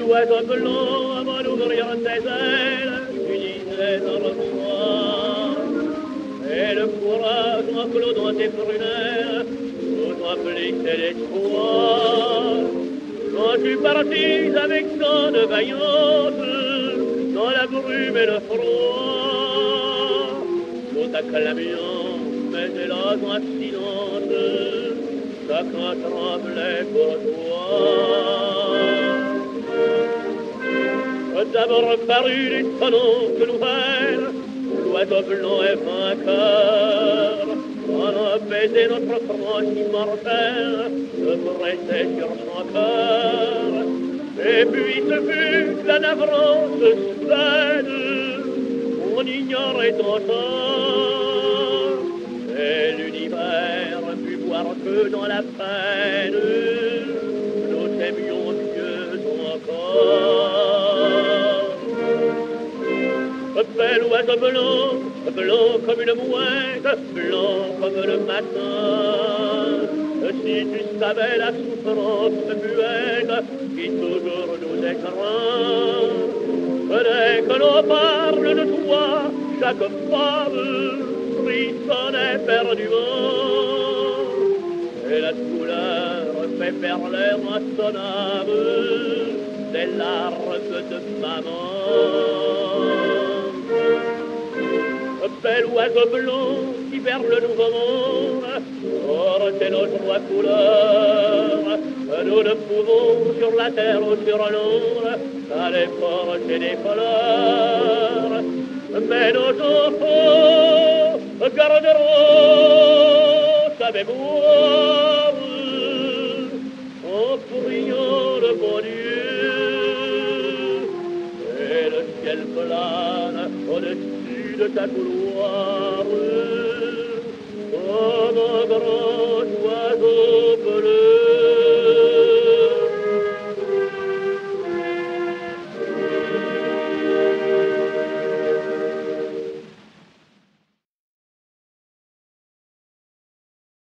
l'oiseau blanc avant d'ouvrir ses ailes, tu disais au revoir. Et le courage enclos dans tes prunelles, nous appliquait l'espoir. Quand tu partis avec tant de vaillance, dans la brume et le froid, nous t'acclamions, mais hélas en silence, chacun tremblait pour toi. D'abord parut du que nouvelle, l'oiseau blanc est vainqueur. On a baisé notre France immortelle, se pressait sur son cœur. Et puis ce fut la navrance soudaine, on ignorait encore. Et l'univers put voir que dans la peine, nous t'aimions blanc, blanc comme une mouette, blanc comme le matin. Si tu savais la souffrance muette qui toujours nous écraint, dès que l'on parle de toi, chaque femme frissonnait perdument. Et la douleur fait perler son âme des larmes de maman bel oiseau blanc qui vers le nouveau monde porte nos trois couleurs. Nous ne pouvons sur la terre ou sur l'onde aller porter des fleurs. Mais nos enfants garderont sa mémoire en priant le bon Dieu. Et le ciel plane au-dessus filho da.